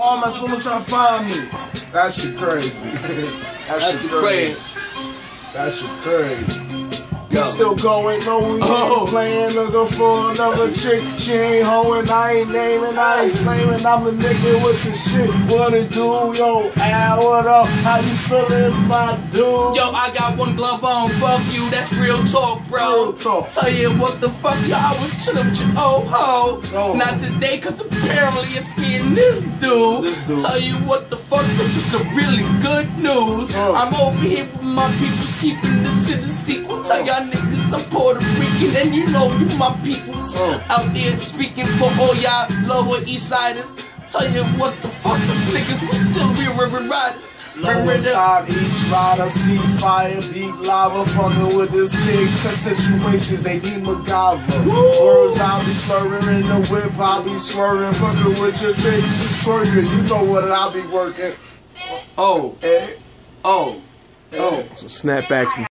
All my swimmers trying to find me. That shit crazy. that That's shit crazy. crazy. That shit crazy. Yo. We still going, no we Oh. ain't playing, looking for another chick. She ain't hoeing, I ain't naming, I ain't slaming. I'm a nigga with the shit. What it do, yo? Al, what up? How you feeling, my dude? Yo, I got one glove on, fuck you, that's real talk, bro. Real talk. Tell you what the fuck, I was chillin' with your old hoe. Oh. Not today, cause apparently it's me and this dude. This dude. Tell you what the fuck, this is the really good news. Oh. I'm over here with my peoples, keeping this in the sequel. Tell y'all niggas I'm Puerto Rican, and you know you my peoples. Oh. Out there speaking for all y'all lower east siders. Tell you what the fuck, this niggas, we still real river riders. Lower River- side, east rider, see fire, beat lava, fucking with this kid. Cause situations they need MacGyver. Words I be slurring in the whip, I be swerving, fucking with your chicks, twerking. You know what I be working. Oh, Eh, oh, oh. eh. Some snapbacks and